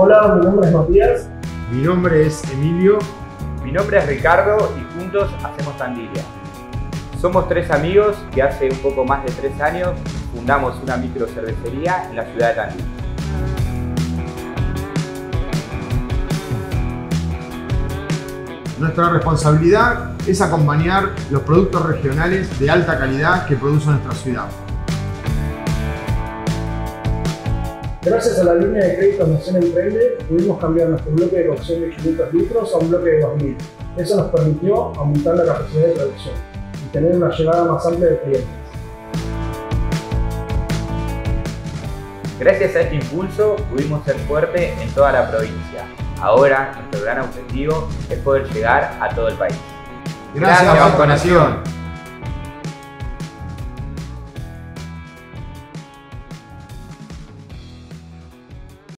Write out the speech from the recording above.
Hola, mi nombre es Matías. Mi nombre es Emilio. Mi nombre es Ricardo y juntos hacemos Tandilia. Somos tres amigos que hace un poco más de tres años fundamos una microcervecería en la ciudad de Tandil. Nuestra responsabilidad es acompañar los productos regionales de alta calidad que produce nuestra ciudad. Gracias a la línea de crédito Nación Emprende, pudimos cambiar nuestro bloque de cocción de 500 litros a un bloque de 2000. Eso nos permitió aumentar la capacidad de producción y tener una llegada más amplia de clientes. Gracias a este impulso pudimos ser fuerte en toda la provincia. Ahora nuestro gran objetivo es poder llegar a todo el país. Gracias, Gracias Banco Nación.